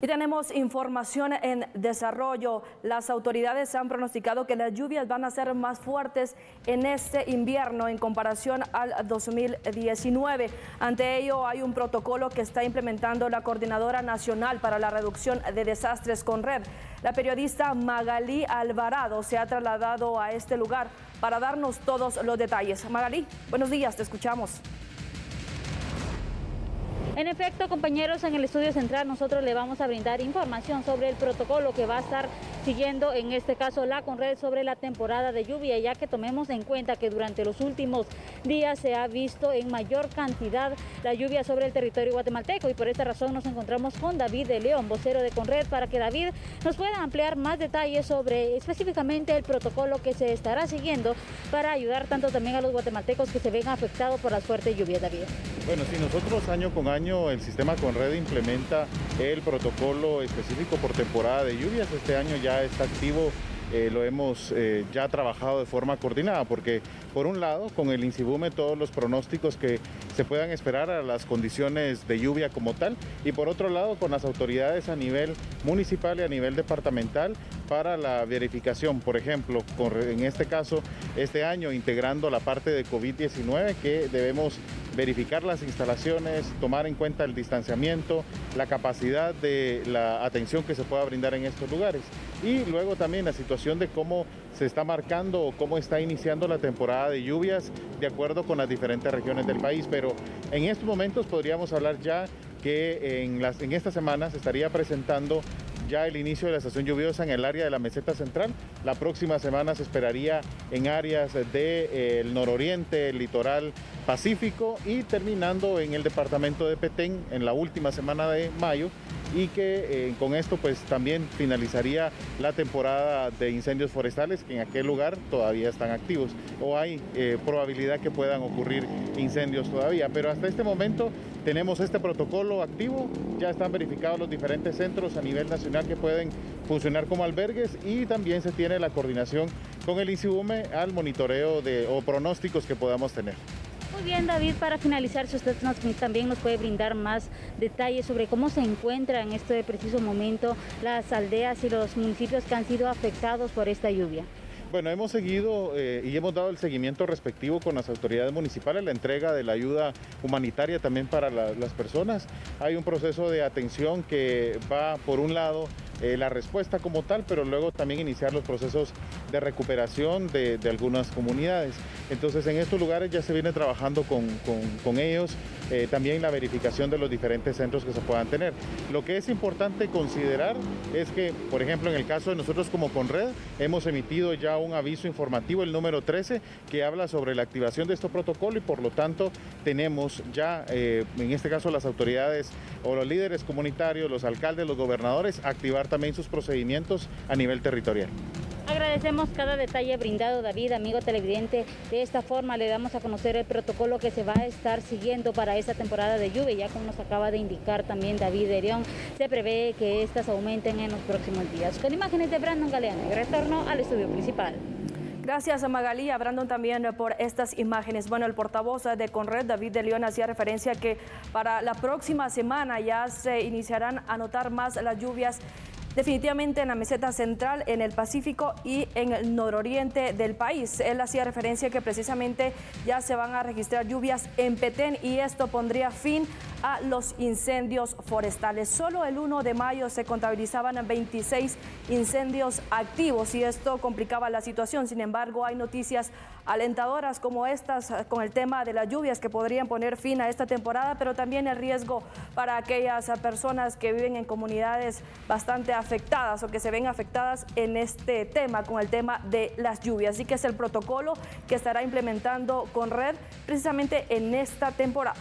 Y tenemos información en desarrollo. Las autoridades han pronosticado que las lluvias van a ser más fuertes en este invierno en comparación al 2019. Ante ello hay un protocolo que está implementando la Coordinadora Nacional para la Reducción de Desastres con Red. La periodista Magalí Alvarado se ha trasladado a este lugar para darnos todos los detalles. Magalí, buenos días, te escuchamos. En efecto, compañeros, en el estudio central nosotros le vamos a brindar información sobre el protocolo que va a estar siguiendo en este caso la Conred sobre la temporada de lluvia, ya que tomemos en cuenta que durante los últimos días se ha visto en mayor cantidad la lluvia sobre el territorio guatemalteco y por esta razón nos encontramos con David de León, vocero de Conred, para que David nos pueda ampliar más detalles sobre específicamente el protocolo que se estará siguiendo para ayudar tanto también a los guatemaltecos que se ven afectados por las fuertes lluvias, David. Bueno, si nosotros año con año el sistema Conred implementa el protocolo específico por temporada de lluvias, este año ya está activo eh, lo hemos eh, ya trabajado de forma coordinada, porque por un lado, con el INSIBUME todos los pronósticos que se puedan esperar a las condiciones de lluvia como tal, y por otro lado, con las autoridades a nivel municipal y a nivel departamental para la verificación, por ejemplo, en este caso, este año integrando la parte de COVID-19 que debemos verificar las instalaciones, tomar en cuenta el distanciamiento, la capacidad de la atención que se pueda brindar en estos lugares. Y luego también la situación de cómo se está marcando o cómo está iniciando la temporada de lluvias de acuerdo con las diferentes regiones del país. Pero en estos momentos podríamos hablar ya que en, las, en esta semana se estaría presentando ya el inicio de la estación lluviosa en el área de la meseta central. La próxima semana se esperaría en áreas del de, eh, nororiente, el litoral pacífico y terminando en el departamento de Petén en la última semana de mayo y que eh, con esto pues también finalizaría la temporada de incendios forestales que en aquel lugar todavía están activos o hay eh, probabilidad que puedan ocurrir incendios todavía, pero hasta este momento tenemos este protocolo activo, ya están verificados los diferentes centros a nivel nacional que pueden funcionar como albergues y también se tiene la coordinación con el INSIBUME al monitoreo de, o pronósticos que podamos tener. Muy bien, David, para finalizar, si usted también nos puede brindar más detalles sobre cómo se encuentran en este preciso momento las aldeas y los municipios que han sido afectados por esta lluvia. Bueno, hemos seguido eh, y hemos dado el seguimiento respectivo con las autoridades municipales, la entrega de la ayuda humanitaria también para las personas. Hay un proceso de atención que va, por un lado, eh, la respuesta como tal, pero luego también iniciar los procesos de recuperación de, algunas comunidades. Entonces en estos lugares ya se viene trabajando con, ellos, eh, también la verificación de los diferentes centros que se puedan tener. Lo que es importante considerar es que, por ejemplo, en el caso de nosotros como Conred, hemos emitido ya un aviso informativo, el número 13, que habla sobre la activación de este protocolo y por lo tanto tenemos ya, eh, en este caso las autoridades o los líderes comunitarios, los alcaldes, los gobernadores, activar también sus procedimientos a nivel territorial. Agradecemos cada detalle brindado, David, amigo televidente. De esta forma le damos a conocer el protocolo que se va a estar siguiendo para esta temporada de lluvia. Ya como nos acaba de indicar también David Erión, se prevé que estas aumenten en los próximos días. Con imágenes de Brandon Galeano, retorno al estudio principal. Gracias a Magalí, Brandon también por estas imágenes. Bueno, el portavoz de Conred, David de León, hacía referencia que para la próxima semana ya se iniciarán a notar más las lluvias definitivamente en la meseta central, en el Pacífico y en el nororiente del país. Él hacía referencia que precisamente ya se van a registrar lluvias en Petén y esto pondría fin a los incendios forestales. Solo el 1 de mayo se contabilizaban 26 incendios activos y esto complicaba la situación. Sin embargo, hay noticias alentadoras como estas con el tema de las lluvias que podrían poner fin a esta temporada, pero también el riesgo para aquellas personas que viven en comunidades bastante afectadas o que se ven afectadas en este tema, con el tema de las lluvias. Así que es el protocolo que estará implementando con Red precisamente en esta temporada.